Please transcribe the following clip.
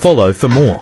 Follow for more.